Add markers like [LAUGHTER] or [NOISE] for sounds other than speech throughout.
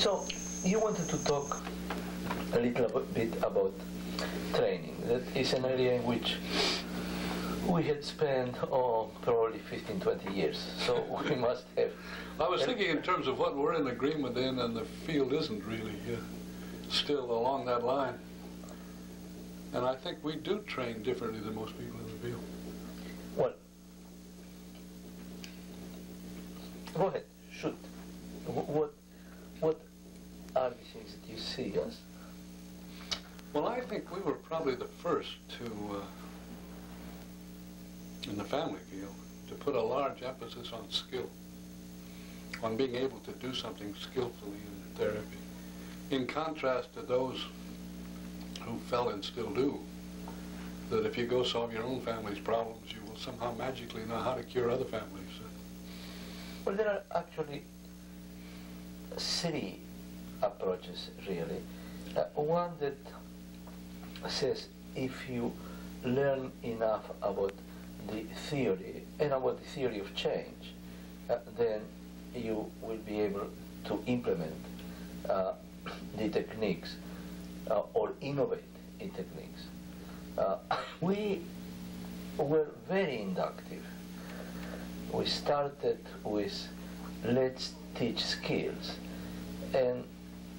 So you wanted to talk a little bit about training. That is an area in which we had spent oh, probably 15, 20 years. So [LAUGHS] we must have. I was thinking in terms of what we're in agreement in, and the field isn't really uh, still along that line. And I think we do train differently than most people in the field. Well, go ahead, shoot. What, what things that see as? Well, I think we were probably the first to, uh, in the family field, to put a large emphasis on skill, on being able to do something skillfully in therapy. In contrast to those who fell and still do, that if you go solve your own family's problems, you will somehow magically know how to cure other families. Well, there are actually three approaches, really. Uh, one that says if you learn enough about the theory and about the theory of change, uh, then you will be able to implement uh, [COUGHS] the techniques uh, or innovate in techniques. Uh, [COUGHS] we were very inductive we started with let's teach skills and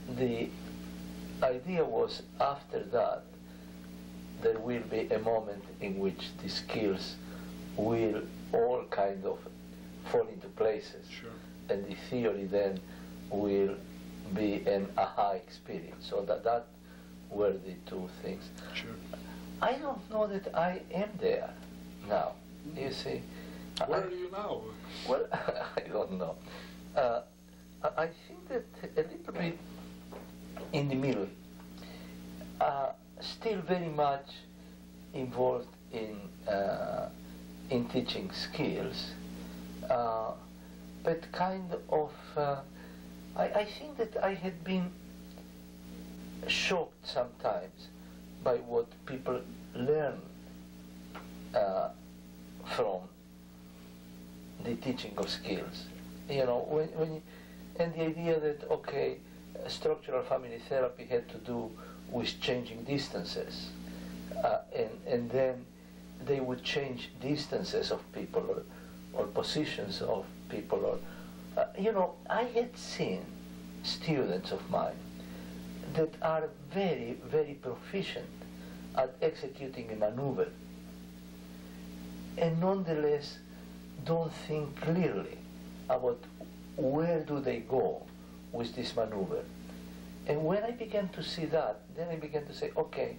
the idea was after that there will be a moment in which the skills will all kind of fall into places Sure. and the theory then will be an aha experience so that that were the two things Sure. i don't know that i am there now you see Where I- are you now? well, [LAUGHS] I don't know. Uh, I I think that a little bit in the middle, uh, still very much involved in uh, in teaching skills, uh, but kind of. Uh, I, I think that I had been shocked sometimes by what people learn uh, from the teaching of skills. You know, when, when and the idea that okay, structural family therapy had to do with changing distances, uh, and and then they would change distances of people or, or positions of people or uh, you know I had seen students of mine that are very very proficient at executing a maneuver and nonetheless don't think clearly about where do they go with this maneuver. And when I began to see that, then I began to say, okay,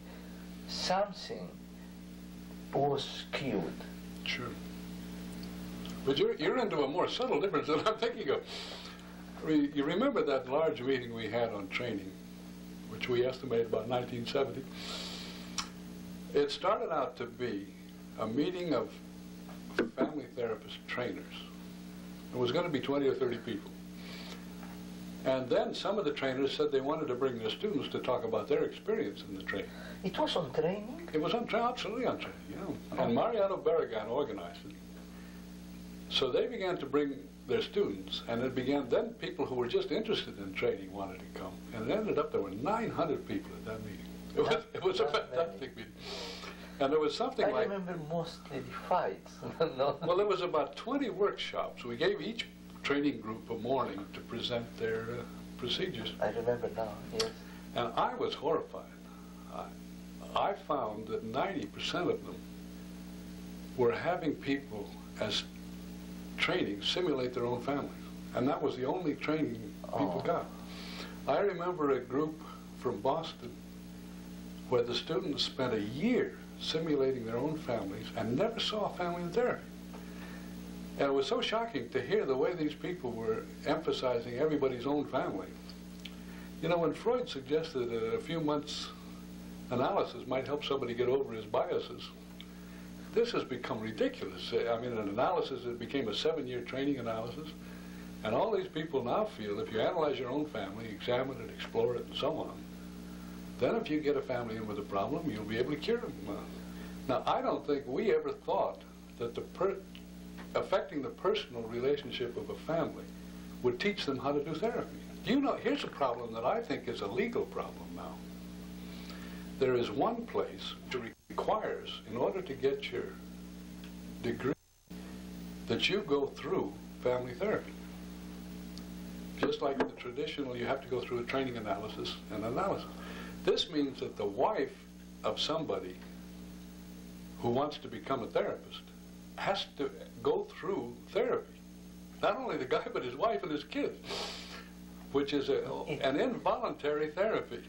something was skewed. Sure. But you're, you're into a more subtle difference than I'm thinking of. You remember that large meeting we had on training, which we estimated about 1970? It started out to be a meeting of family therapist trainers. It was going to be 20 or 30 people. And then some of the trainers said they wanted to bring their students to talk about their experience in the training. It was on training. It was on tra- absolutely on training, yeah. Oh. And Mariano Barragan organized it. So they began to bring their students, and it began, then people who were just interested in training wanted to come. And it ended up there were 900 people at that meeting. It was, That- it was a fantastic meeting. And there was something I like, I remember mostly the fights. [LAUGHS] no? well, there was about 20 workshops. We gave each training group a morning to present their uh, procedures. I remember now, yes. And I was horrified. I, I found that 90% of them were having people as training simulate their own families. And that was the only training people Oh. got. I remember a group from Boston where the students spent a year simulating their own families and never saw a family in therapy. And it was so shocking to hear the way these people were emphasizing everybody's own family. You know, when Freud suggested that a few months analysis might help somebody get over his biases, this has become ridiculous. I mean, an analysis, it became a seven-year training analysis, and all these people now feel if you analyze your own family, examine it, explore it, and so on, then if you get a family in with a problem, you'll be able to cure them. Now, I don't think we ever thought that the affecting the personal relationship of a family would teach them how to do therapy. You know, here's a problem that I think is a legal problem now. There is one place that requires, in order to get your degree, that you go through family therapy. Just like the traditional, you have to go through a training analysis and analysis. This means that the wife of somebody who wants to become a therapist has to go through therapy. Not only the guy, but his wife and his kids, which is a, an involuntary therapy.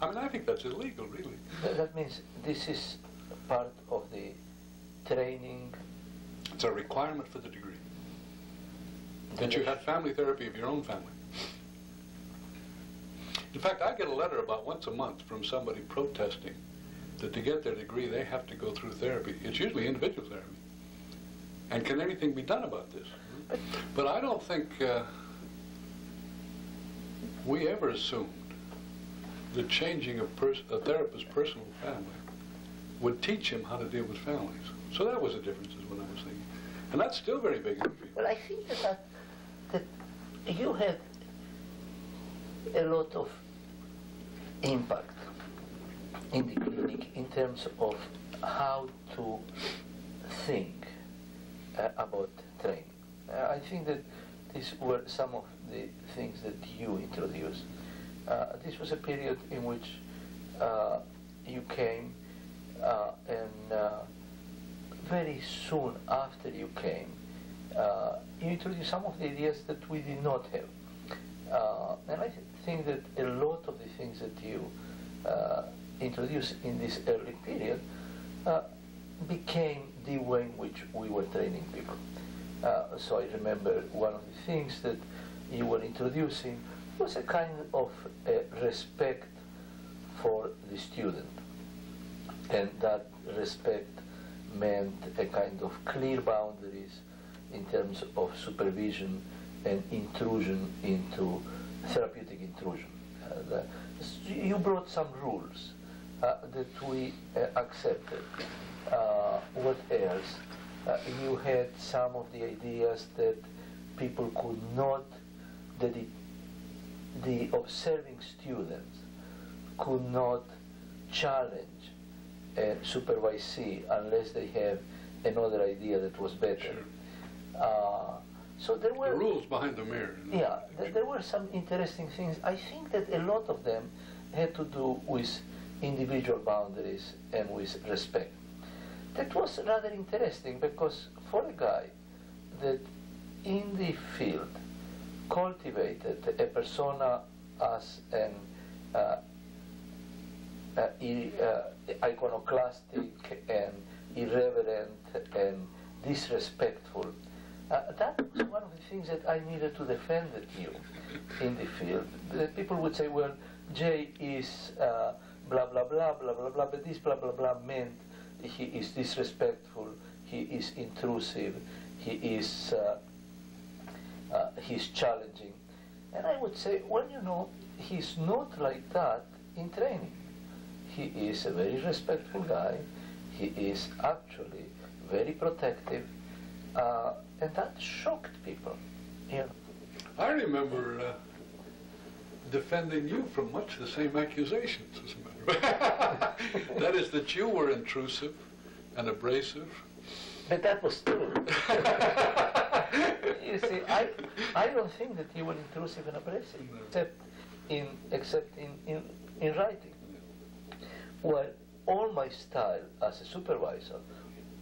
I mean, I think that's illegal, really. That, means this is part of the training. It's a requirement for the degree. That you have family therapy of your own family. In fact, I get a letter about once a month from somebody protesting that to get their degree they have to go through therapy. It's usually individual therapy. And can anything be done about this? But I don't think uh, we ever assumed that changing a, a therapist's personal family would teach him how to deal with families. So that was a difference, is what I was thinking. And that's still very big. Well, I think that, that, that you have a lot of impact in the clinic in terms of how to think uh, about training. Uh, I think that these were some of the things that you introduced. Uh, this was a period in which uh, you came uh, and uh, very soon after you came, you introduced some of the ideas that we did not have. and I th- think that a lot of the things that you introduced in this early period became the way in which we were training people. Uh, so I remember one of the things that you were introducing was a kind of respect for the student. And that respect meant a kind of clear boundaries in terms of supervision and intrusion into therapeutic intrusion. Uh, the, you brought some rules uh, that we uh, accepted. Uh, what else? Uh, you had some of the ideas that people could not, that it, the observing students could not challenge a supervisee unless they have another idea that was better. Sure. Uh, so there were the rules behind the mirror. Yeah, th- there were some interesting things. I think that a lot of them had to do with individual boundaries and with respect. That was rather interesting because for a guy that in the field cultivated a persona as an uh, uh, uh, iconoclastic and irreverent and disrespectful. Uh, that was one of the things that I needed to defend you in the field. The people would say, well, Jay is uh, blah, blah, blah, blah, blah, blah, but this blah, blah, blah meant he is disrespectful, he is intrusive, he is uh, uh, he's challenging. And I would say, well, you know, he's not like that in training. He is a very respectful guy. He is actually very protective. Uh, and that shocked people. Yeah. I remember uh, defending you from much the same accusations, as a matter of fact. that is that you were intrusive and abrasive. But that was true. [LAUGHS] you see, I, I don't think that you were intrusive and abrasive, except in, except in, in, in writing. Well, all my style as a supervisor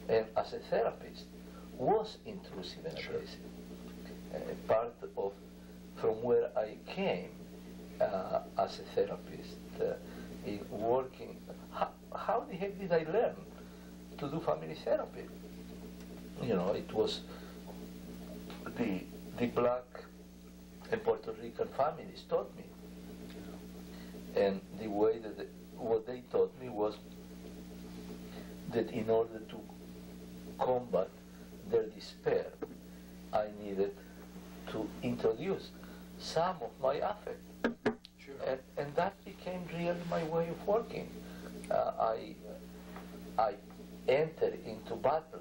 and as a therapist was intrusive and Sure. abrasive. Uh, part of from where I came uh, as a therapist uh, in working. How, how the heck did I learn to do family therapy? You know, it was the the black and Puerto Rican families taught me, and the way that they, what they taught me was that in order to combat their despair, I needed to introduce some of my affect. Sure. And, and that became really my way of working. Uh, I, I entered into battle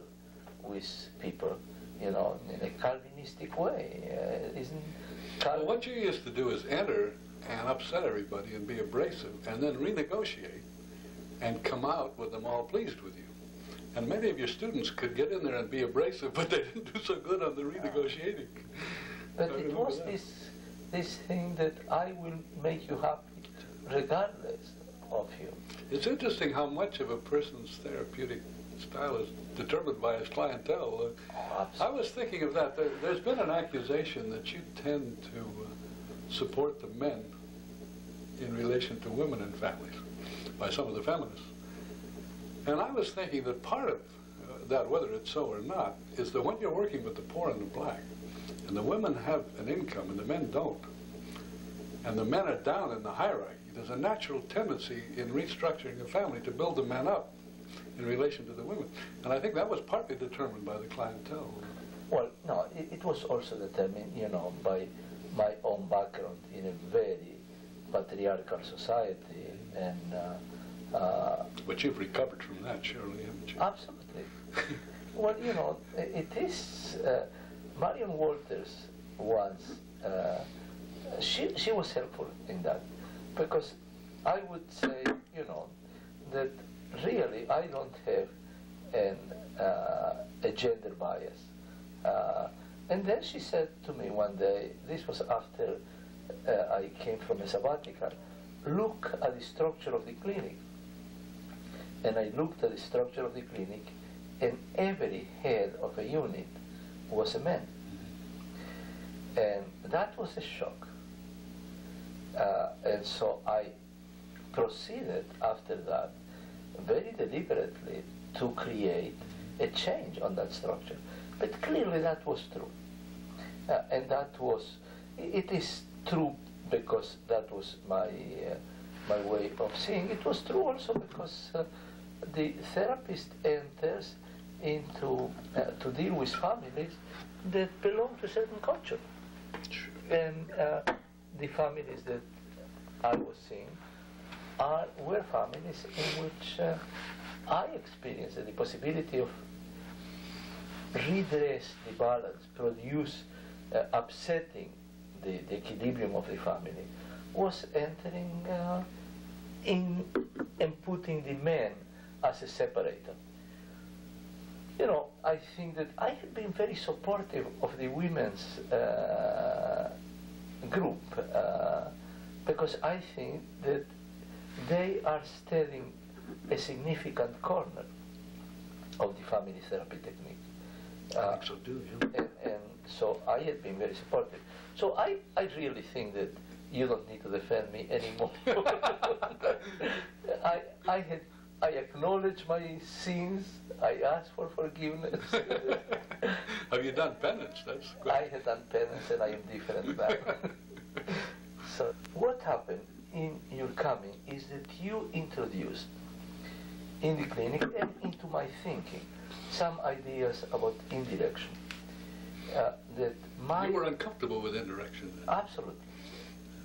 with people, you know, in a Calvinistic way. Uh, isn't Well, what you used to do is enter and upset everybody and be abrasive, and then renegotiate and come out with them all pleased with you. And many of your students could get in there and be abrasive, [LAUGHS] but they didn't do so good on the renegotiating. But it was that. this, this thing that I will make you happy regardless of you. It's interesting how much of a person's therapeutic style is determined by his clientele. Oh, I was thinking of that. There, there's been an accusation that you tend to uh, support the men in relation to women and families by some of the feminists. And I was thinking that part of uh, that, whether it's so or not, is that when you're working with the poor and the black, and the women have an income and the men don't, and the men are down in the hierarchy, there's a natural tendency in restructuring a family to build the men up in relation to the women. And I think that was partly determined by the clientele. Well, no, it, it was also determined, you know, by my own background in a very patriarchal society, and uh, uh, But you've recovered from that, surely, haven't you? absolutely. [LAUGHS] well, you know, it is. Uh, Marianne Walters once, uh, she she was helpful in that, because I would say, you know, that really I don't have an uh, a gender bias. Uh, and then she said to me one day, this was after uh, I came from a sabbatical, look at the structure of the clinic. And I looked at the structure of the clinic, and every head of a unit was a man. And that was a shock. Uh, and so I proceeded after that very deliberately to create a change on that structure. But clearly that was true. Uh, and that was, it is true because that was my, uh, my way of seeing. It was true also because uh, the therapist enters into, uh, to deal with families that belong to certain culture. And uh, the families that I was seeing are, were families in which uh, I experienced the possibility of redress the balance, produce uh, upsetting the, the equilibrium of the family, was entering uh, in and putting the man as a separator. You know, I think that I have been very supportive of the women's uh, group uh, because I think that they are studying a significant corner of the family therapy technique. I Uh, think so too, yeah. and, and so I have been very supportive. So I, I really think that you don't need to defend me anymore. [LAUGHS] [LAUGHS] I, I had I acknowledge my sins. I ask for forgiveness. [LAUGHS] Have you done penance? That's good. I have done penance and I am different now. [LAUGHS] so what happened in your coming is that you introduced in the clinic and into my thinking some ideas about indirection. Uh, that my you were uncomfortable with indirection then. Absolutely.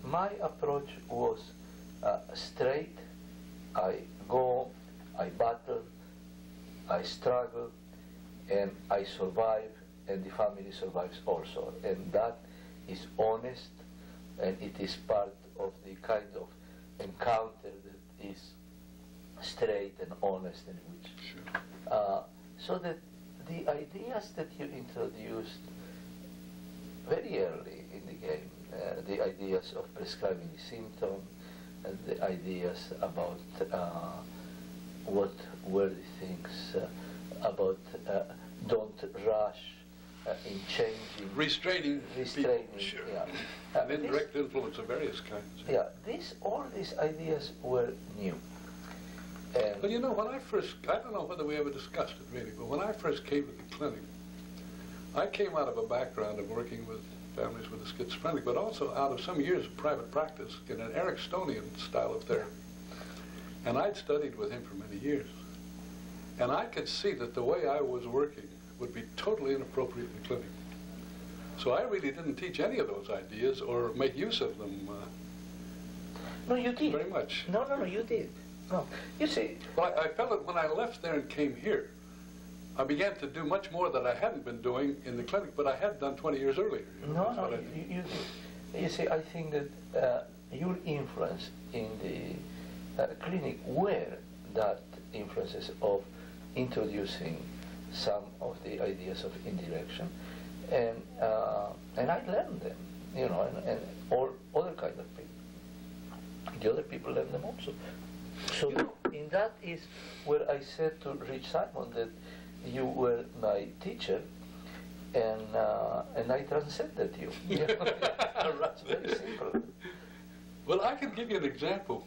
My approach was uh, straight. I go, I battle, I struggle, and I survive, and the family survives also. And that is honest, and it is part of the kind of encounter that is straight and honest and which Sure. uh, so that the ideas that you introduced very early in the game, uh, the ideas of prescribing the symptom, and the ideas about uh, what were the things uh, about uh, don't rush uh, in changing, Restraining, restraining. people, sure. Yeah. [LAUGHS] And this- indirect influence of various kinds. yeah, these all these ideas were new. And Well, you know, when I first, I don't know whether we ever discussed it really, but when I first came to the clinic, I came out of a background of working with families with a schizophrenic, but also out of some years of private practice in an Ericksonian style of therapy. And I'd studied with him for many years. And I could see that the way I was working would be totally inappropriate in the clinic. So I really didn't teach any of those ideas or make use of them uh, no, you did. very much. No, no, no, you did. No, you see, Well, I, I felt that when I left there and came here. I began to do much more that I hadn't been doing in the clinic, but I had done 20 years earlier. you know, No, no, you, you. You see, I think that uh, your influence in the clinic were that influences of introducing some of the ideas of indirection, and uh, and I learned them, you know, and, and all other kind of people. The other people learn them also. So in that is where I said to Rich Simon that you were my teacher, and uh, and I transcended you. you know? It's very simple. Well, I can give you an example.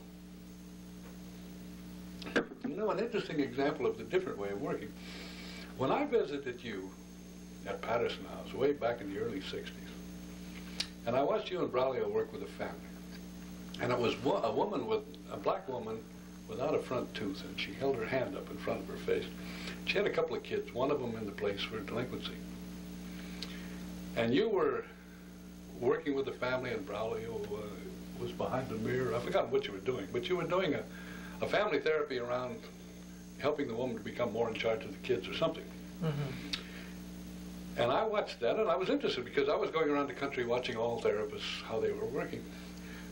You know, an interesting example of the different way of working. When I visited you at Patterson House way back in the early 60s, and I watched you and Braulio work with a family, and it was wo- a woman with, a black woman without a front tooth, and she held her hand up in front of her face. She had a couple of kids, one of them in the place for delinquency. And you were working with the family, and Braulio uh, was behind the mirror. I forgot what you were doing, but you were doing a, a family therapy around helping the woman to become more in charge of the kids or something. Mm-hmm. And I watched that, and I was interested because I was going around the country watching all therapists, how they were working.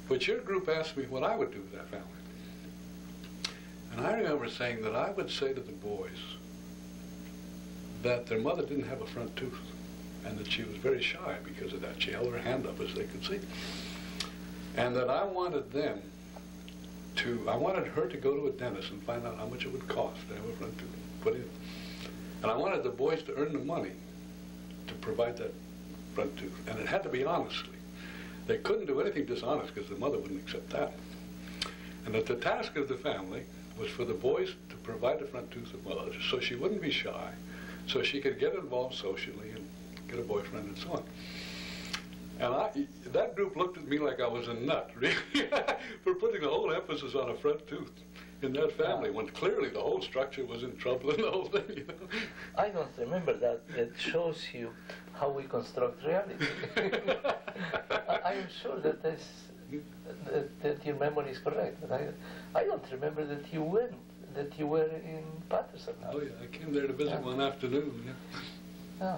But your group asked me what I would do with that family. And I remember saying that I would say to the boys that their mother didn't have a front tooth and that she was very shy because of that. She held her hand up as they could see. And that I wanted them to, I wanted her to go to a dentist and find out how much it would cost to have a front tooth put in. And I wanted the boys to earn the money to provide that front tooth. And it had to be honestly. They couldn't do anything dishonest because the mother wouldn't accept that. And that the task of the family was for the boys to provide the front tooth of mother so she wouldn't be shy, so she could get involved socially and get a boyfriend and so on. And I, that group looked at me like I was a nut, [LAUGHS] really, for putting the whole emphasis on a front tooth in that family, when clearly the whole structure was in trouble and the whole thing, you know. I don't remember that. It shows you how we construct reality. [LAUGHS] I, I am sure that, this, that that your memory is correct. But I, I don't remember that you went, that you were in Patterson. Oh, yeah, I came there to visit Yeah. one afternoon, yeah. Yeah.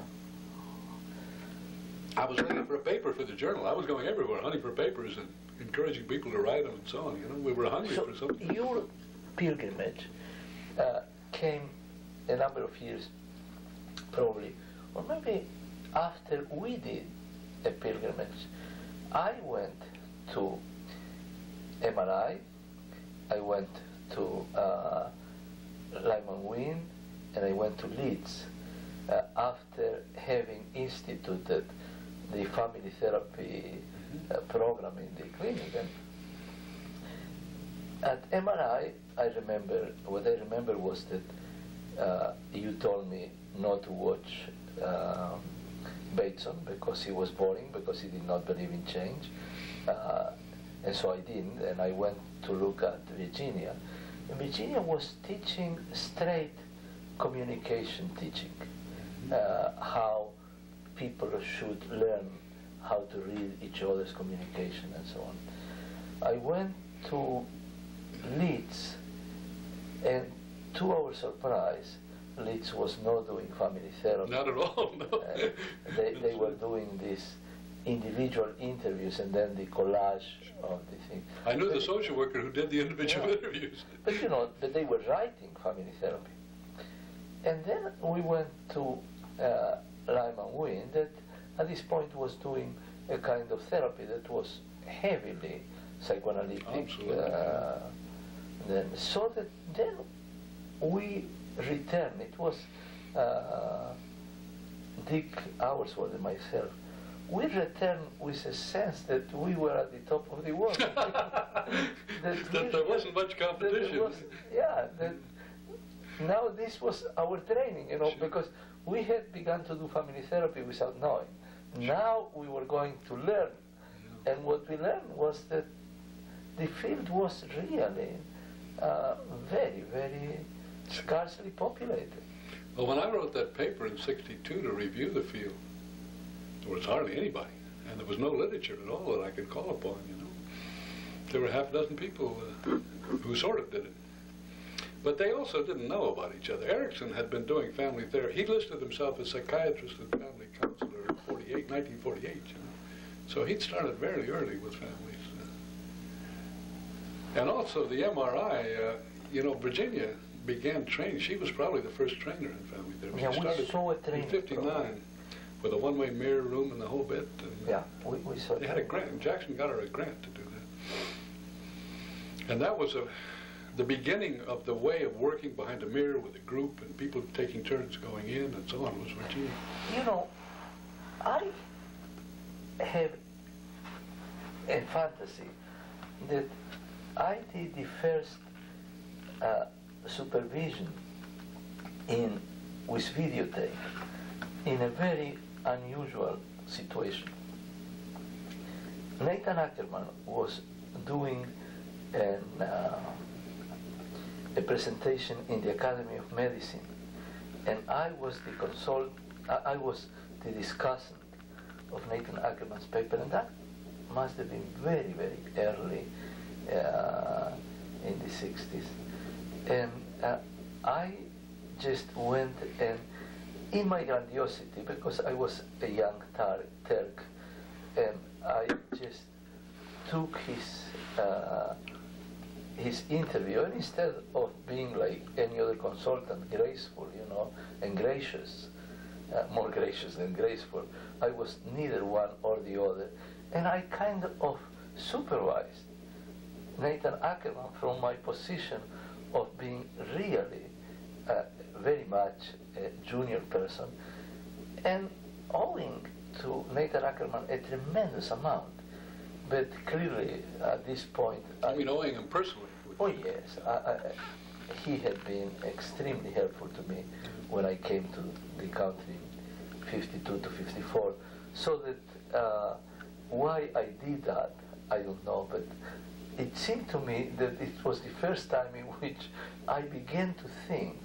I was looking for a paper for the journal. I was going everywhere hunting for papers and encouraging people to write them and so on, you know. We were hungry So for something. your pilgrimage uh, came a number of years, probably, or maybe after we did a pilgrimage. I went to MRI, I went to uh, Lyman Wynne, and I went to Lidz uh, after having instituted the family therapy uh, program in the clinic. And at MRI, I remember, what I remember was that uh, you told me not to watch um, Bateson because he was boring, because he did not believe in change. Uh, and so I didn't, and I went to look at Virginia. And Virginia was teaching straight communication teaching, uh, how people should learn how to read each other's communication and so on. I went to Lidz, and to our surprise, Lidz was not doing family therapy. Not at all, no. Uh, they, they were doing these individual interviews and then the collage of the thing. I knew the social worker who did the individual Yeah. interviews. But you know, but they were writing family therapy. And then we went to uh, Lyman Wynne that at this point was doing a kind of therapy that was heavily psychoanalytic. Uh, then, so that then we returned. It was uh, Dick Hours and myself. We returned with a sense that we were at the top of the world. [LAUGHS] that we- there wasn't much that competition. was- yeah, that now this was our training, you know, because we had begun to do family therapy without knowing. Now we were going to learn, and what we learned was that the field was really uh, very, very scarcely populated. Well, when I wrote that paper in 62 to review the field, there was hardly anybody. And there was no literature at all that I could call upon, you know. There were half a dozen people uh, who sort of did it. But they also didn't know about each other. Erickson had been doing family therapy. He listed himself as psychiatrist and family counselor in 48, 1948, you know. So he'd started very early with families. And also the MRI, uh, you know, Virginia began training. She was probably the first trainer in family therapy. Yeah, she we started saw a in training 59 with a one-way mirror room and the whole bit. And Yeah, we, we saw They had a grant. Jackson got her a grant to do that. And that was a, the beginning of the way of working behind a mirror with a group and people taking turns going in and so on was Virginia. You know, I have a fantasy that I did the first uh, supervision in with videotape in a very unusual situation. Nathan Ackerman was doing an, uh, a presentation in the Academy of Medicine, and I was the consult, I was the discussant of Nathan Ackerman's paper, and that must have been very, very early uh, in the 60s. And uh, I just went and, in my grandiosity, because I was a young tar- Turk, and I just took his uh, his interview, and instead of being like any other consultant, graceful, you know, and gracious, uh, more gracious than graceful, I was neither one or the other, and I kind of supervised Nathan Ackerman from my position of being really uh, very much a junior person, and owing to Nathan Ackerman a tremendous amount. But clearly, at this point, I mean, owing him personally. Oh yes, I, I, he had been extremely helpful to me when I came to the country, 52 to 54. So that uh, why I did that, I don't know, but it seemed to me that it was the first time in which I began to think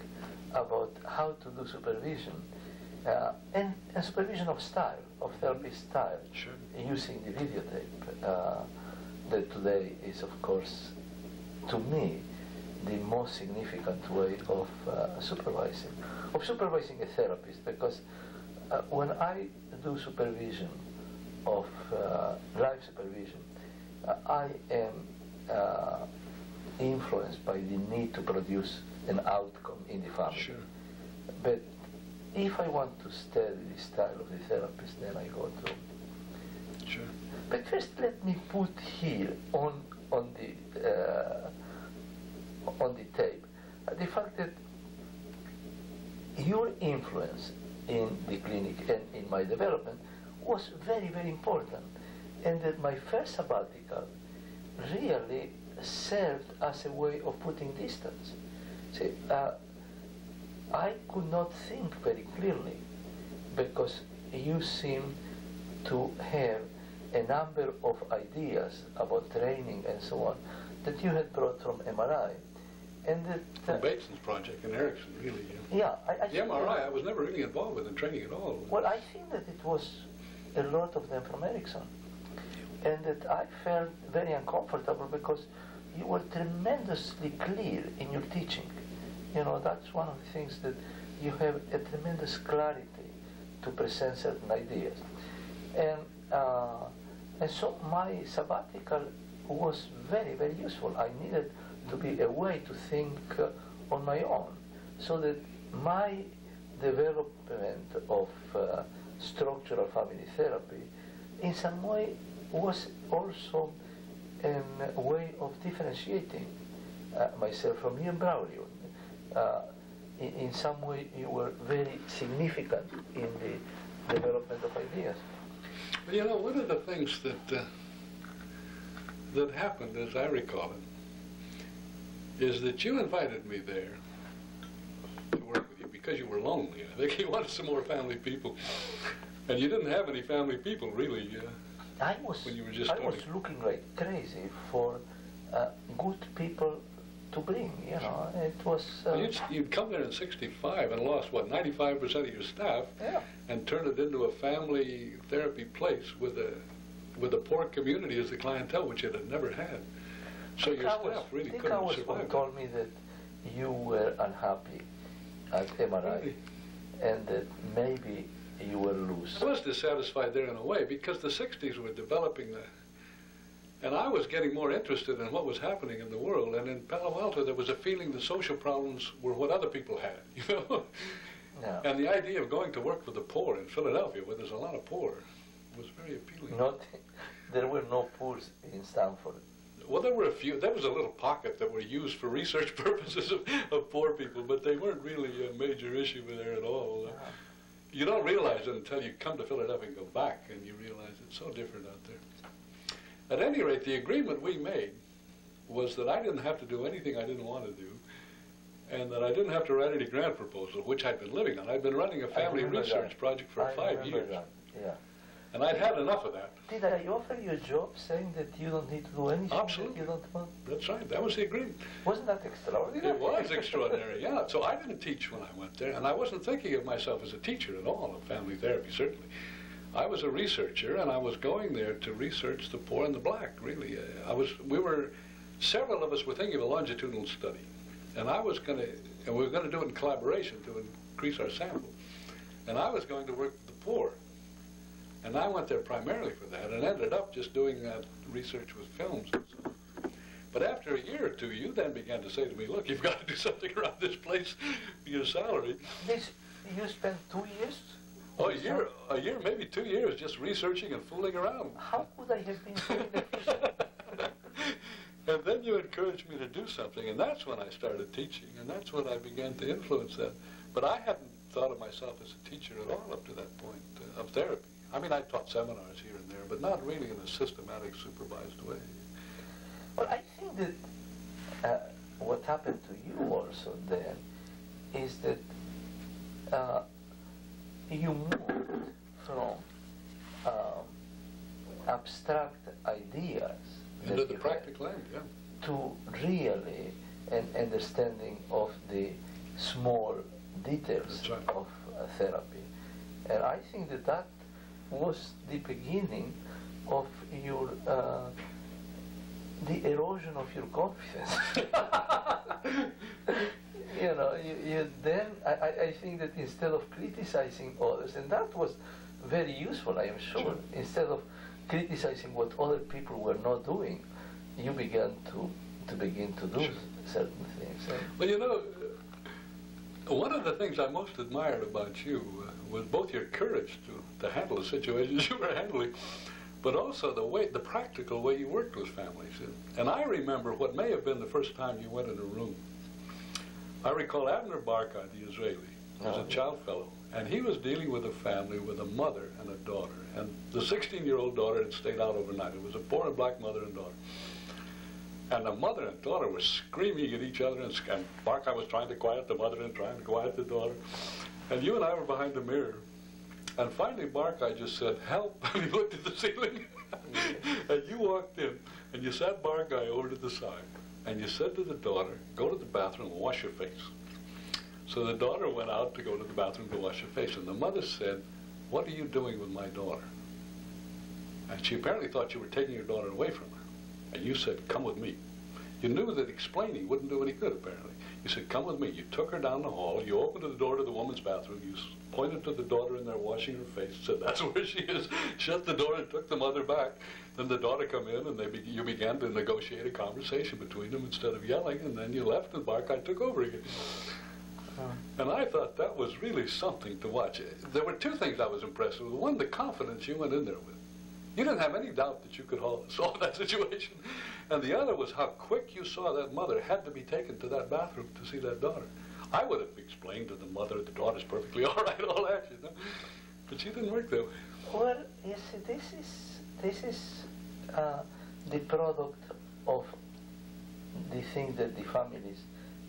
about how to do supervision uh, and, and supervision of style, of therapy style, Sure. Using the videotape. Uh, that today is, of course, to me, the most significant way of uh, supervising, of supervising a therapist, because uh, when I do supervision of uh, live supervision, uh, I am uh, influenced by the need to produce an outcome in the family. Sure. But if I want to study the style of the therapist, then I go to. But first, let me put here on on the uh, on the tape uh, the fact that your influence in the clinic and in my development was very very important, and that my first sabbatical really served as a way of putting distance. See, uh, I could not think very clearly because you seem to have a number of ideas about training and so on that you had brought from MRI. And that, uh, From Bateson's project and Erickson, really. Yeah. yeah, I, I The MRI, I was never really involved with in training at all. well, I think that it was a lot of them from Erickson. And that I felt very uncomfortable because you were tremendously clear in your teaching. You know, that's one of the things that you have a tremendous clarity to present certain ideas. And, uh, and so my sabbatical was very, very useful. I needed to be a way to think uh, on my own so that my development of uh, structural family therapy in some way was also a way of differentiating uh, myself from and Braulio. Uh, in, in some way you were very significant in the development of ideas. Well, You know, one of the things that uh, that happened, as I recall it, is that you invited me there to work with you because you were lonely. I think you wanted some more family people, and you didn't have any family people really. Uh, I was, When you were just I was looking like crazy for uh, good people to bring, you know. It was... Uh, you'd, you'd come there in '65 and lost what 95% of your staff, yeah. and turned it into a family therapy place with a with a poor community as the clientele, which it had never had. So your staff was, really couldn't I was survive. told me that you were unhappy at MRI Really? and that maybe you were loose. I was dissatisfied there in a way because the 60s were developing the, and I was getting more interested in what was happening in the world. And in Palo Alto, there was a feeling the social problems were what other people had, [LAUGHS] you know? Yeah. And the idea of going to work for the poor in Philadelphia, where there's a lot of poor, was very appealing. Not, [LAUGHS] there were no poor in Stanford. Well, there were a few. There was a little pocket that were used for [LAUGHS] research purposes of, of poor people, but they weren't really a major issue there at all. You don't realize it until you come to Philadelphia and go back, and you realize it's so different out there. At any rate, the agreement we made was that I didn't have to do anything I didn't want to do, and that I didn't have to write any grant proposal, which I'd been living on. I'd been running a family research that. project for I five years, that, Yeah. and I'd had enough of that. Did I offer you a job saying that you don't need to do anything Absolutely. you don't want? That's right. That was the agreement. Wasn't that extraordinary? It was extraordinary, yeah. So I didn't teach when I went there, and I wasn't thinking of myself as a teacher at all of family therapy, certainly. I was a researcher, and I was going there to research the poor and the black, really. I was, we were, several of us were thinking of a longitudinal study, and I was going to, and we were going to do it in collaboration to increase our sample. And I was going to work with the poor. And I went there primarily for that, and ended up just doing that research with films and so. But after a year or two, you then began to say to me, look, you've got to do [LAUGHS] something around this place your salary. This, you spent two years? Oh, a year, a year, maybe two years, just researching and fooling around. How could I have been so [LAUGHS] and then you encouraged me to do something, and that's when I started teaching, and that's when I began to influence that. But I hadn't thought of myself as a teacher at all up to that point uh, of therapy. I mean, I taught seminars here and there, but not really in a systematic, supervised way. Well, I think that uh, what happened to you also then is that uh, you moved from um, abstract ideas Into the practical end, yeah. to really an understanding of the small details right. of uh, therapy. And I think that that was the beginning of your, uh, the erosion of your confidence. [LAUGHS] [LAUGHS] you know, you, you then, I, I think that instead of criticizing others, and that was very useful, I am sure, instead of criticizing what other people were not doing, you began to, to begin to do certain things. And Well, you know, one of the things I most admired about you uh, was both your courage to, to handle the situations [LAUGHS] you were handling, but also the way, the practical way you worked with families. And, and I remember what may have been the first time you went in a room. I recall Abner Barkad, the Israeli, was Oh. a child fellow, and he was dealing with a family with a mother and a daughter. And the 16-year-old daughter had stayed out overnight. It was a poor and black mother and daughter. And the mother and daughter were screaming at each other, and, and Barkay was trying to quiet the mother and trying to quiet the daughter. And you and I were behind the mirror. And finally, Barkay just said, help, [LAUGHS] and he looked at the ceiling. [LAUGHS] and you walked in, and you sat Barkay over to the side, and you said to the daughter, go to the bathroom and wash your face. So the daughter went out to go to the bathroom to wash her face, and the mother said, what are you doing with my daughter? And she apparently thought you were taking your daughter away from her. And you said, come with me. You knew that explaining wouldn't do any good, apparently. You said, come with me. You took her down the hall. You opened the door to the woman's bathroom. You pointed to the daughter in there washing her face. Said, that's [LAUGHS] where she is. Shut the door and took the mother back. Then the daughter come in, and they be- you began to negotiate a conversation between them instead of yelling. And then you left, and Barkai took over again. And I thought that was really something to watch. There were two things I was impressed with. One, the confidence you went in there with. You didn't have any doubt that you could solve that situation. And the other was how quick you saw that mother had to be taken to that bathroom to see that daughter. I would have explained to the mother the daughter's perfectly [LAUGHS] all right, all that, you know. But she didn't work that way. Well, you see, this is this is uh, the product of the thing that the families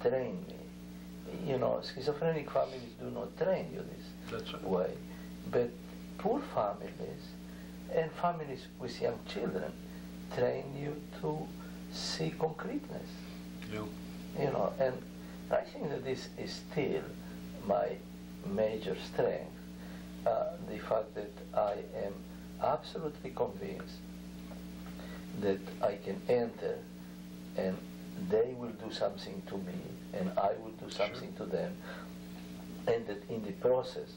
train me. You know, schizophrenic families do not train you this right. way, but poor families and families with young children train you to see concreteness. You know. You know, and I think that this is still my major strength. Uh, the fact that I am absolutely convinced that I can enter and they will do something to me and I will do something to them and that in the process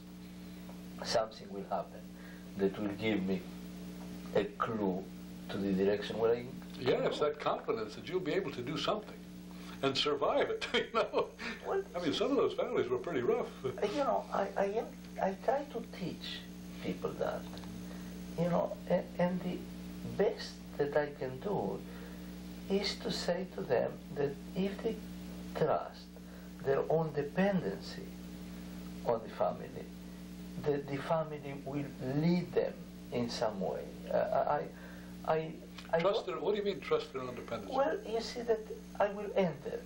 something will happen that will give me a clue to the direction where I. Yes, that confidence that you'll be able to do something and survive it. [LAUGHS] You know, Well, I mean, some of those families were pretty rough. Uh, You know, I, I, am, I try to teach people that. You know, and, and the best that I can do is to say to them that if they trust their own dependency on the family, that the family will lead them in some way. Uh, I, I, I Trust their, what do you mean trust their own independence? well, you see that I will enter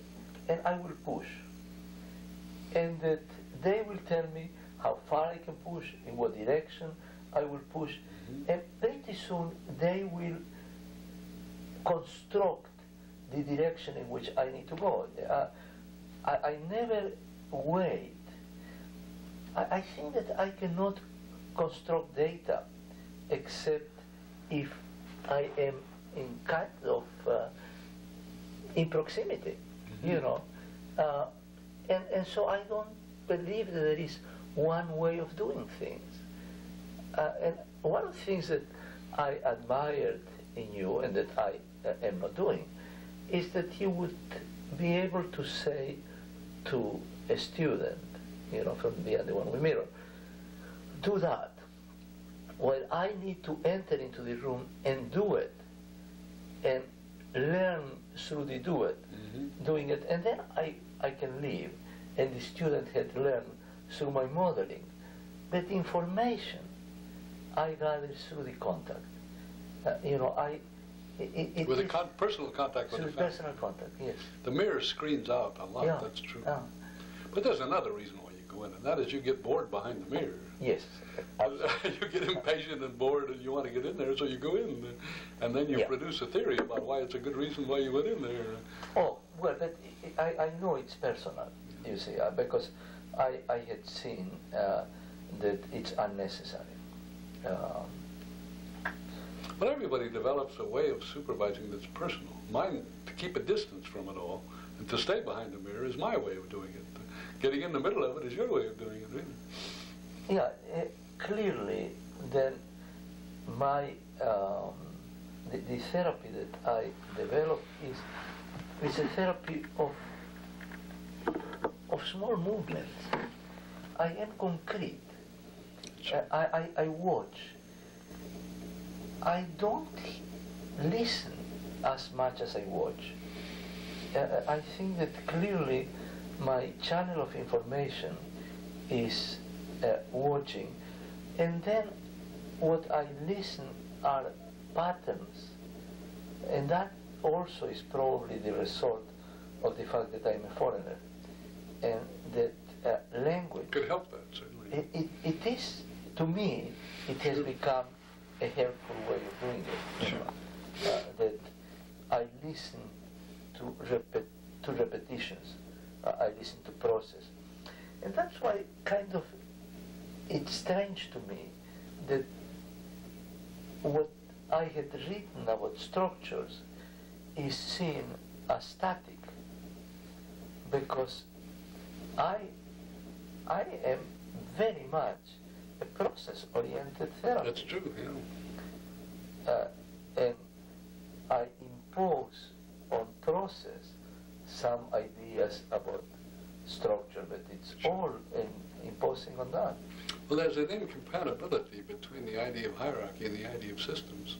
and I will push. And that they will tell me how far I can push, in what direction I will push. And pretty soon they will construct the direction in which I need to go. Uh, I, I never wait. I, I think that I cannot construct data except if I am in kind of uh, in proximity, you know. Uh, and, and so I don't believe that there is one way of doing things. Uh, and one of the things that I admired in you and that I am not doing is that you would be able to say to a student, you know, from the other one we mirror, do that. While I need to enter into the room and do it and learn through the do it, Mhm. doing it, and then I, I can leave and the student had learned through my modeling. But information I gather through the contact. Uh, you know, I it, it with a con- personal contact with the family. personal contact. Yes. The mirror screens out a lot, yeah. that's true. Yeah. But there's another reason why you go in, and that is you get bored behind the mirror. Yes. [LAUGHS] you get impatient and bored and you want to get in there, so you go in. And then you Yeah. produce a theory about why it's a good reason why you went in there. Oh, well, but I, I know it's personal, you see, uh, because I, I had seen uh, that it's unnecessary. Um, But everybody develops a way of supervising that's personal. Mine, to keep a distance from it all and to stay behind the mirror is my way of doing it. Getting in the middle of it is your way of doing it, really. yeah, uh, clearly, then my um, the, the therapy that I develop is is a therapy of of small movements. I am concrete. I, I, I watch. I don't listen as much as I watch. Uh, I think that clearly my channel of information is uh, watching, and then what I listen are patterns, and that also is probably the result of the fact that I'm a foreigner, and that uh, language Could help that, certainly. it, it, it is, to me, it has become a helpful way of doing it. know. Uh, that I listen to, repet, to repetitions, uh, I listen to process. And that's why kind of it's strange to me that what I had written about structures is seen as static because I I am very much process-oriented therapist. That's true, yeah. Uh, and I impose on process some ideas about structure, but it's all in imposing on that. Well, there's an incompatibility between the idea of hierarchy and the idea of systems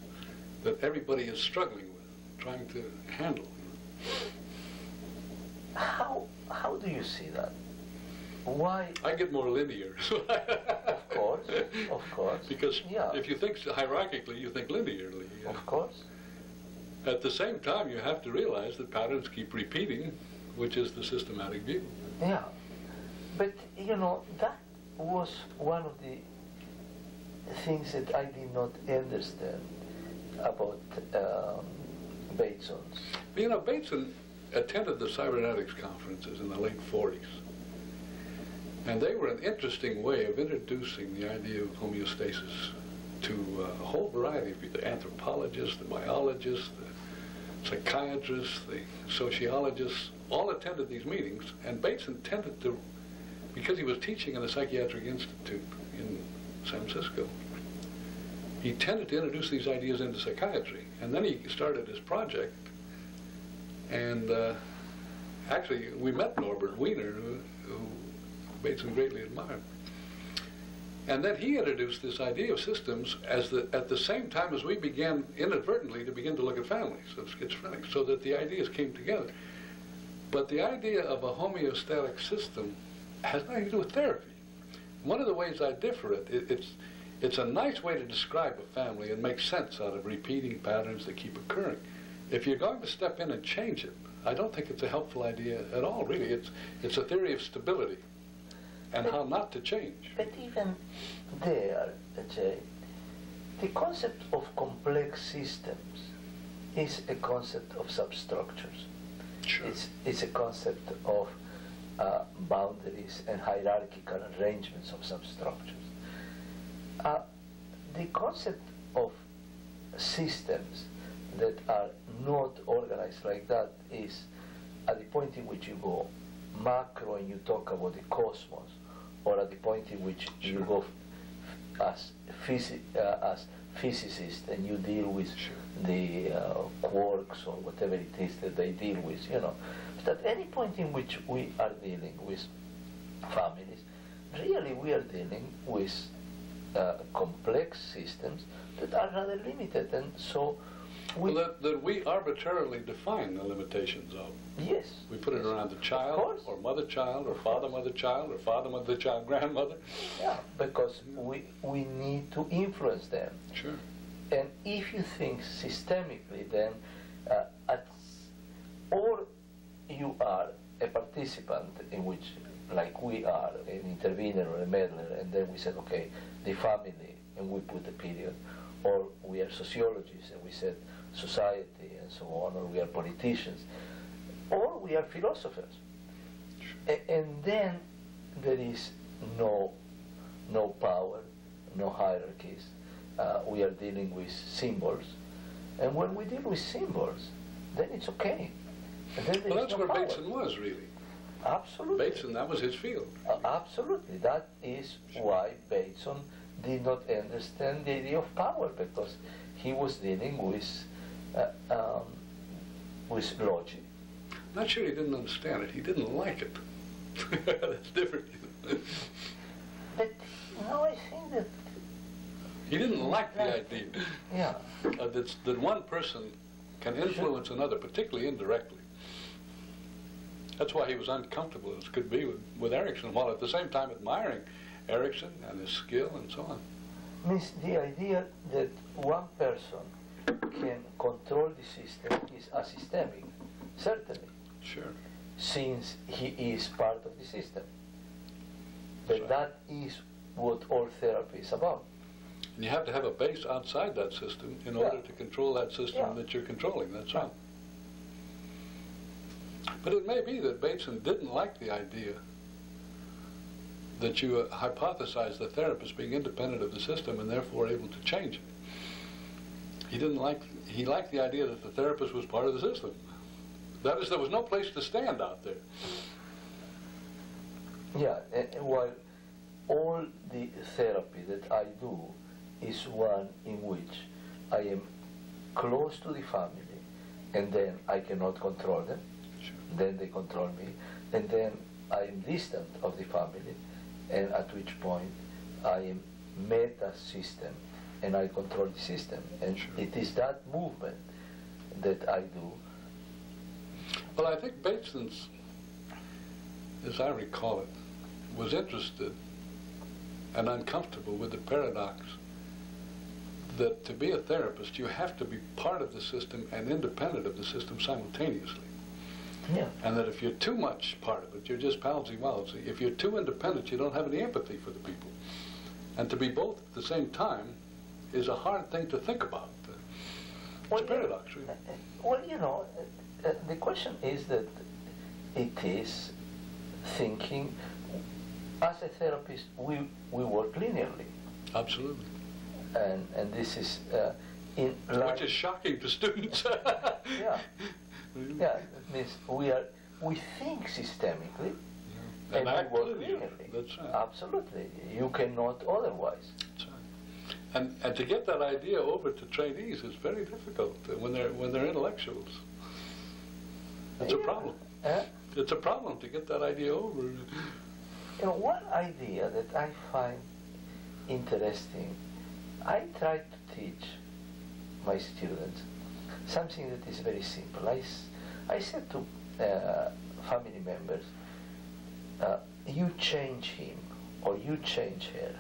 that everybody is struggling with, trying to handle. How how do you see that? Why? I get more linear. [LAUGHS] Of course, of course. Because yeah, if you think hierarchically, you think linearly. of course. At the same time, you have to realize that patterns keep repeating, which is the systematic view. Yeah, but you know that was one of the things that I did not understand about um, Bateson's. You know, Bateson attended the cybernetics conferences in the late 40s. And they were an interesting way of introducing the idea of homeostasis to uh, a whole variety of people, the anthropologists, the biologists, the psychiatrists, the sociologists, all attended these meetings. And Bateson tended to, because he was teaching in the Psychiatric Institute in San Francisco, he tended to introduce these ideas into psychiatry. And then he started his project. And uh, actually, we met Norbert Wiener, who, who Bateson greatly admired. And then he introduced this idea of systems as the, at the same time as we began inadvertently to begin to look at families of schizophrenics, so that the ideas came together. But the idea of a homeostatic system has nothing to do with therapy. One of the ways I differ it, it it's, it's a nice way to describe a family and make sense out of repeating patterns that keep occurring. If you're going to step in and change it, I don't think it's a helpful idea at all, really. It's, it's a theory of stability and how not to change. But even there, Jay, the concept of complex systems is a concept of substructures. Sure. It's, it's a concept of uh, boundaries and hierarchical arrangements of substructures. Uh, the concept of systems that are not organized like that is at the point in which you go macro and you talk about the cosmos, or at the point in which you go f- as, physi- uh, as physicist and you deal with Sure. the uh, quarks or whatever it is that they deal with, you know. But at any point in which we are dealing with families, really we are dealing with uh, complex systems that are rather limited, and so we Well, that, that we arbitrarily define the limitations of. yes We put it around the child, or mother-child, or father-mother-child, or [LAUGHS] father-mother-child, grandmother. Yeah, because we we need to influence them. Sure. And if you think systemically, then uh, at, or you are a participant in which, like we are, an intervener or a meddler, and then we said, okay, the family, and we put a period, or we are sociologists and we said society and so on, or we are politicians, or we are philosophers. A- and then there is no no power, no hierarchies. Uh, we are dealing with symbols, and when we deal with symbols, then it's okay. And then Well, that's no where power. Bateson was, really. Absolutely. Bateson, that was his field. Uh, absolutely. That is why Bateson did not understand the idea of power because he was dealing with uh, um, with logic. Not sure he didn't understand it. He didn't like it. [LAUGHS] That's different. But now I think that He didn't like the idea yeah, uh, that, that one person can influence another, particularly indirectly. That's why he was uncomfortable as could be with, with Erickson, while at the same time admiring Erickson and his skill and so on. means the idea that one person can control the system is asystemic, certainly, Sure. since he is part of the system. But that is what all therapy is about. And you have to have a base outside that system in Yeah. order to control that system Yeah. that you're controlling. That's right. But it may be that Bateson didn't like the idea that you uh, hypothesize the therapist being independent of the system and therefore able to change it. He didn't like, he liked the idea that the therapist was part of the system. That is, there was no place to stand out there. Yeah, and and while all the therapy that I do is one in which I am close to the family and then I cannot control them, Sure. then they control me, and then I am distant of the family, and at which point I am meta system and I control the system. And Sure. it is that movement that I do. Well, I think Bateson's, as I recall it, was interested and uncomfortable with the paradox that to be a therapist, you have to be part of the system and independent of the system simultaneously. Yeah. And that if you're too much part of it, you're just palsy-walsy. If you're too independent, you don't have any empathy for the people. And to be both at the same time is a hard thing to think about. It's Well, a paradox, really. Uh, uh, Well, you know, uh, the question is that it is thinking. As a therapist, we, we work linearly, Absolutely. and and this is uh, in. Which is shocking to students. [LAUGHS] Yeah. [LAUGHS] Yeah, it means we are we think systemically And and, we work linearly. linearly. That's right. Absolutely, you cannot otherwise. And, and to get that idea over to trainees is very difficult when they're, when they're intellectuals. It's a problem. Uh, It's a problem to get that idea over. you know, one idea that I find interesting, I try to teach my students something that is very simple. I, I said to uh, family members, uh, you change him or you change her.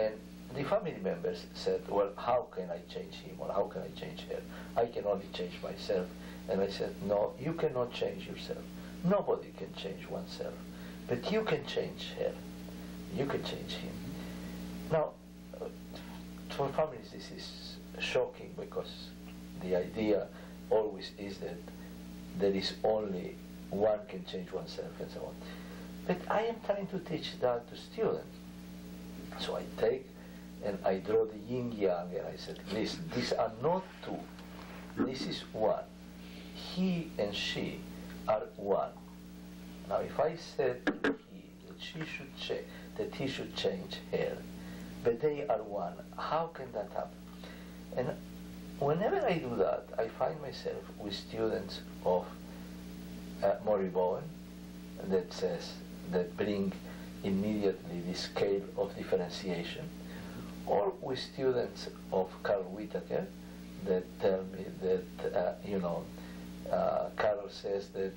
And the family members said, well, how can I change him or how can I change her? I can only change myself. And I said, no, you cannot change yourself. Nobody can change oneself. But you can change her. You can change him. Now, for families this is shocking because the idea always is that there is only one can change oneself and so on. But I am trying to teach that to students. So I take and I draw the yin yang and I said, listen, these are not two. This is one. He and she are one. Now if I said he that she should change that he should change her, but they are one, how can that happen? And whenever I do that, I find myself with students of uh, Bowen that says that bring immediately the scale of differentiation, with students of Carl Whitaker that tell me that uh, you know uh, Carl says that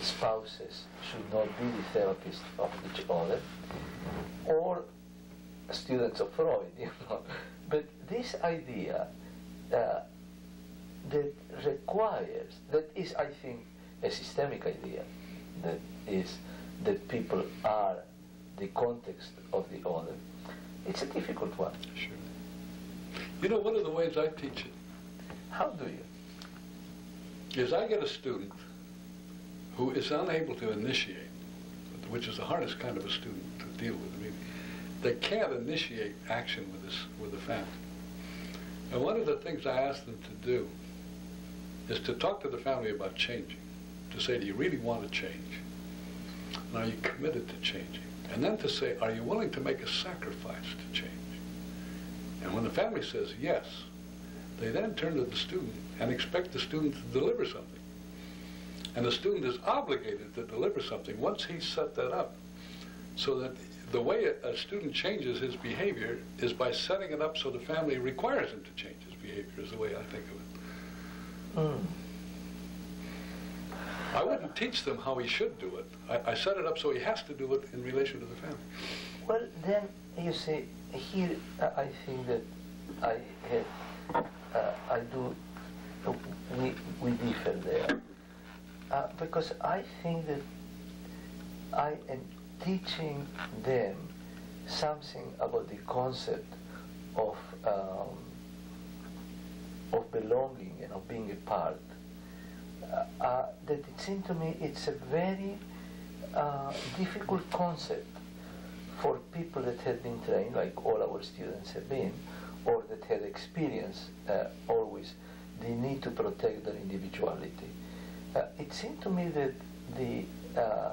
spouses should not be the therapists of each other, or students of Freud, [LAUGHS] you know. But this idea uh, that requires, that is, I think, a systemic idea, that is that people are the context of the other. It's a difficult one. Sure. You know, one of the ways I teach it How do you? is I get a student who is unable to initiate, which is the hardest kind of a student to deal with. I mean, they can't initiate action with this with the family. And one of the things I ask them to do is to talk to the family about changing. To say, do you really want to change? And are you committed to changing? And then to say, are you willing to make a sacrifice to change? And when the family says yes, they then turn to the student and expect the student to deliver something. And the student is obligated to deliver something once he's set that up. So that the way a, student changes his behavior is by setting it up so the family requires him to change his behavior, is the way I think of it. Mm. I wouldn't teach them how he should do it. I, I set it up so he has to do it in relation to the family. Well, then you see, here uh, I think that I uh, I do, uh, we, we differ there. Uh, because I think that I am teaching them something about the concept of, um, of belonging and of being a part. Uh, uh, that it seemed to me it's a very uh, difficult concept for people that have been trained, like all our students have been, or that have experienced uh, always the need to protect their individuality. Uh, it seemed to me that the uh,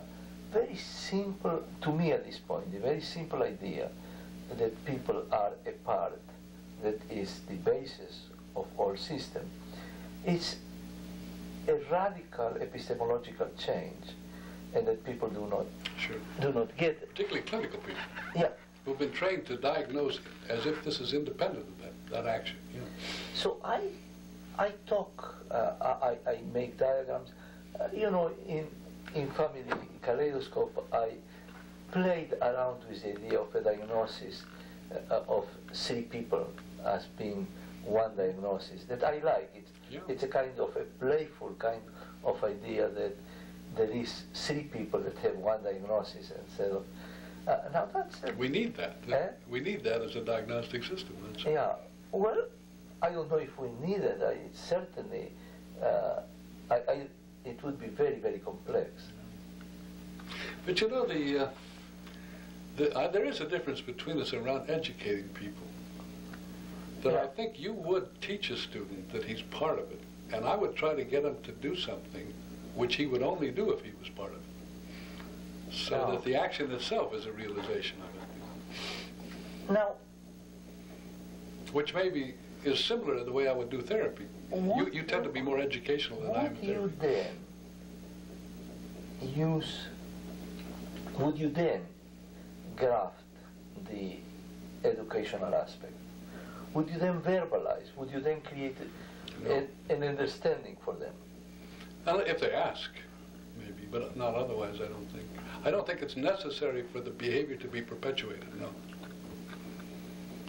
very simple, to me at this point, the very simple idea that people are a part, that is the basis of all system, is a radical epistemological change, and that people do not Sure. do not get it. Particularly clinical people Yeah. who've been trained to diagnose it as if this is independent of that, that action. Know. So I, I talk, uh, I, I make diagrams. Uh, you know, in in family kaleidoscope, I played around with the idea of a diagnosis uh, of three people as being one diagnosis that I like. It's Yeah. it's a kind of a playful kind of idea that there is three people that have one diagnosis instead of. Uh, now that's a, We need that. Eh? We need that as a diagnostic system. That's. Yeah, well, I don't know if we need it. I certainly, uh, I, I, it would be very, very complex. But you know, the, uh, the uh, there is a difference between us around educating people. That I think you would teach a student that he's part of it, and I would try to get him to do something which he would only do if he was part of it. So Yeah. that oh. the action itself is a realization of it. Now, which maybe is similar to the way I would do therapy. You, you tend to be more educational than I am Would you then use, would you then graft the educational aspect? Would you then verbalize? Would you then create No. an, an understanding for them? If they ask, maybe, but not otherwise, I don't think. I don't think it's necessary for the behavior to be perpetuated, no.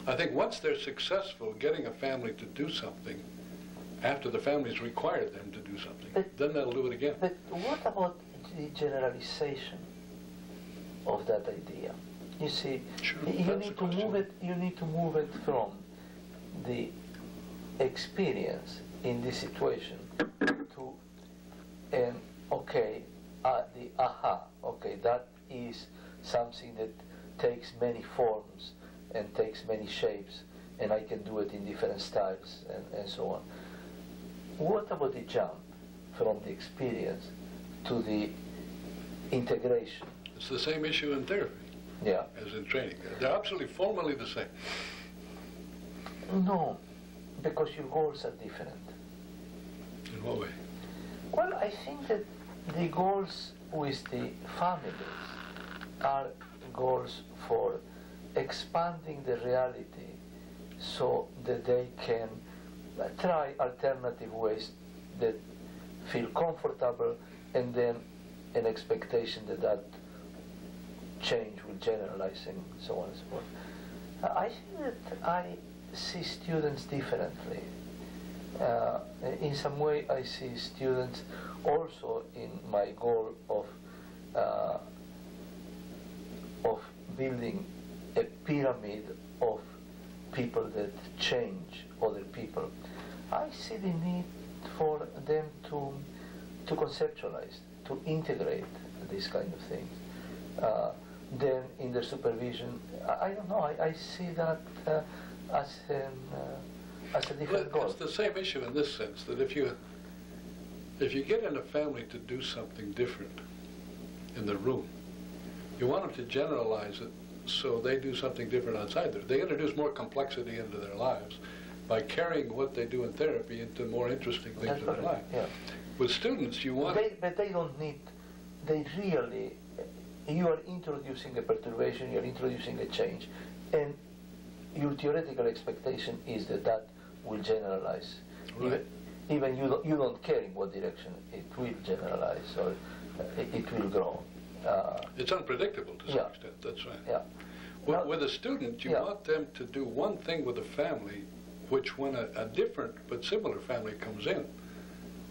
I think once they're successful getting a family to do something, after the family's required them to do something, But- then they'll do it again. But what about the generalization of that idea? You see, Sure, you need to move it. You need to move it from the experience in this situation to an okay, uh, the aha. Okay, that is something that takes many forms and takes many shapes, and I can do it in different styles and, and so on. What about the jump from the experience to the integration? It's the same issue in therapy Yeah. as in training. They're absolutely formally the same. No, because your goals are different. In what way? Well, I think that the goals with the families are goals for expanding the reality so that they can try alternative ways that feel comfortable and then an expectation that that change will generalize and so on and so forth. I think that I see students differently. Uh, in some way, I see students also in my goal of uh, of building a pyramid of people that change other people. I see the need for them to to conceptualize, to integrate these kind of things. Uh, then in the supervision, I, I don't know. I, I see that uh, as an uh, as a different Well, goal. It's the same issue in this sense, that if you, if you get in a family to do something different in the room, you want them to generalize it so they do something different outside there. They introduce more complexity into their lives by carrying what they do in therapy into more interesting things That's in their life. yeah. With students, you want, They, but they don't need, they really, you are introducing a perturbation, you're introducing a change, and your theoretical expectation is that that will generalize. Right. Even, even you, don't, you don't care in what direction it will generalize or uh, it, it will grow. Uh, it's unpredictable to some Yeah. extent, that's right. yeah. With, Now- with a student, you Yeah. want them to do one thing with a family, which when a, a different but similar family comes in,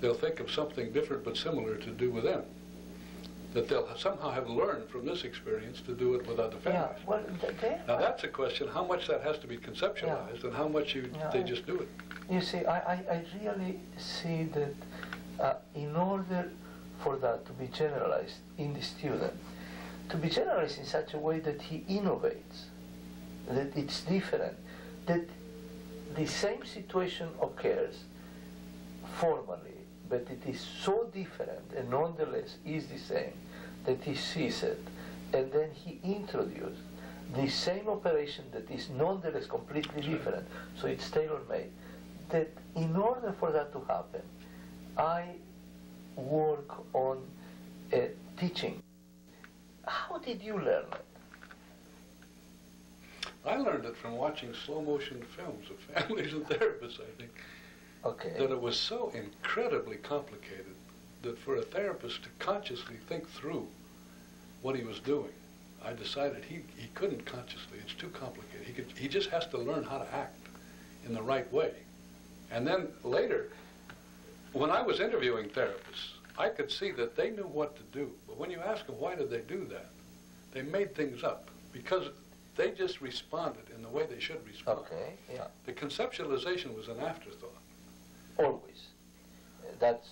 they'll think of something different but similar to do with them. That they'll somehow have learned from this experience to do it with other families. Yeah, well, th- then Now that's a question, how much that has to be conceptualized and how much you, Yeah, they I- just do it. You see, I, I, I really see that uh, in order for that to be generalized in the student, to be generalized in such a way that he innovates, that it's different, that the same situation occurs formally, but it is so different and nonetheless is the same that he sees it, and then he introduces the same operation that is nonetheless completely different, so it's tailor-made. That in order for that to happen, I work on uh, teaching. How did you learn it? I learned it from watching slow motion films of [LAUGHS] families and therapists, I think. Okay. that it was so incredibly complicated that for a therapist to consciously think through what he was doing, I decided he, he couldn't consciously. It's too complicated. He, could, he just has to learn how to act in the right way. And then later, when I was interviewing therapists, I could see that they knew what to do. But when you ask them why did they do that, they made things up because they just responded in the way they should respond. Okay, yeah. The conceptualization was an afterthought. Always. That's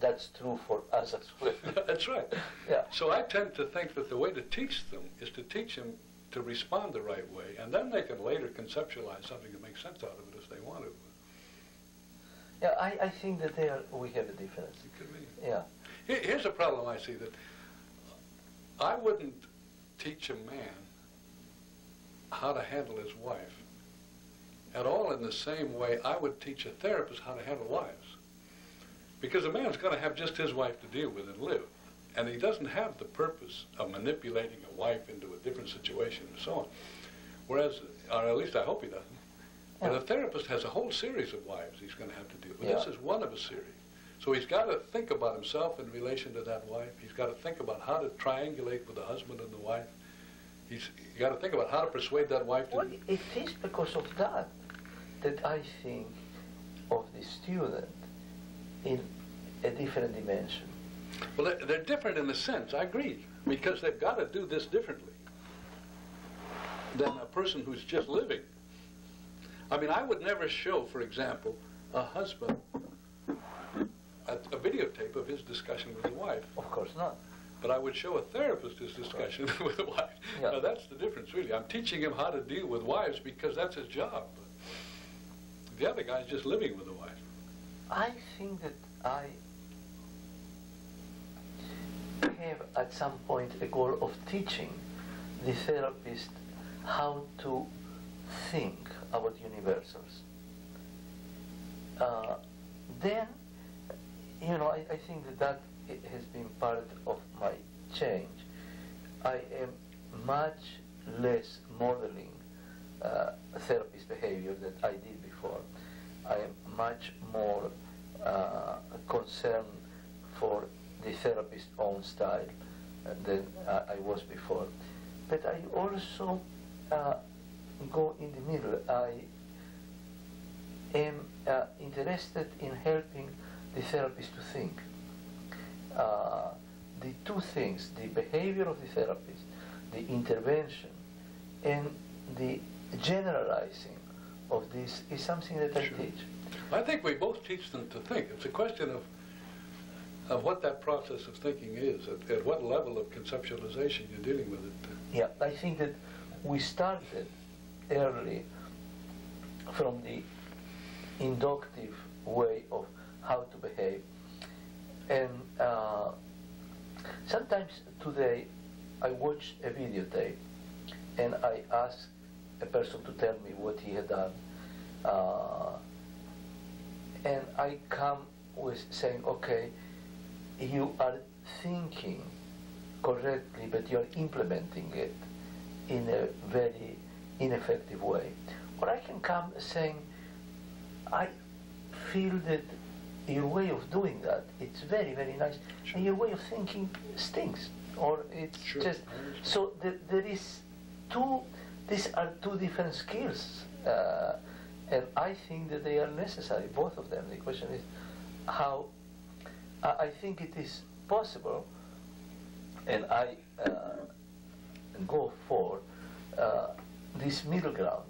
that's true for us as well. [LAUGHS] That's right. Yeah. So I tend to think that the way to teach them is to teach them to respond the right way, and then they can later conceptualize something that makes sense out of it if they want to. Yeah, I, I think that there we have a difference. It could be. Yeah. Here- Here's a problem I see that I wouldn't teach a man how to handle his wife at all in the same way I would teach a therapist how to handle wives. Because a man's going to have just his wife to deal with and live. And he doesn't have the purpose of manipulating a wife into a different situation and so on. Whereas, or at least I hope he doesn't. Yeah. a therapist has a whole series of wives he's going to have to deal with. This is one of a series. So he's got to think about himself in relation to that wife. He's got to think about how to triangulate with the husband and the wife. He's got to think about how to persuade that wife to. Well, it is because of that that I think of the student in a different dimension. Well, they're, they're different in a sense, I agree, because they've got to do this differently than a person who's just living. I mean, I would never show, for example, a husband a, a videotape of his discussion with the wife, Of course not. but I would show a therapist his discussion [LAUGHS] with a wife. Yeah. Now, that's the difference, really. I'm teaching him how to deal with wives because that's his job. The other guy's just living with the wife. I think that I have at some point a goal of teaching the therapist how to think about universals. Uh, then, you know, I, I think that that has been part of my change. I am much less modeling uh, therapist behavior that I did before. I am much more uh, concerned for the therapist's own style uh, than uh, I was before. But I also uh, go in the middle. I am interested in helping the therapist to think. Uh, the two things, the behavior of the therapist, the intervention, and the generalizing of this is something that I teach. I think we both teach them to think. It's a question of of what that process of thinking is, at, at what level of conceptualization you're dealing with it. Yeah, I think that we started early from the inductive way of how to behave. And uh, sometimes today I watch a videotape and I ask a person to tell me what he had done. Uh, and I come with saying, okay, you are thinking correctly, but you're implementing it in a very ineffective way. Or I can come saying, I feel that your way of doing that, it's very, very nice, and your way of thinking stinks. Or it's Sure, just, so there, there is two, these are two different skills. Uh, and I think that they are necessary, both of them. The question is how, I I think it is possible, and I uh, go for uh, this middle ground